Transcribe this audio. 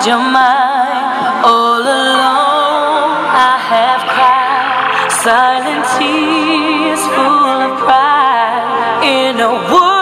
lost your mind. All alone I have cried, silent tears full of pride in a world.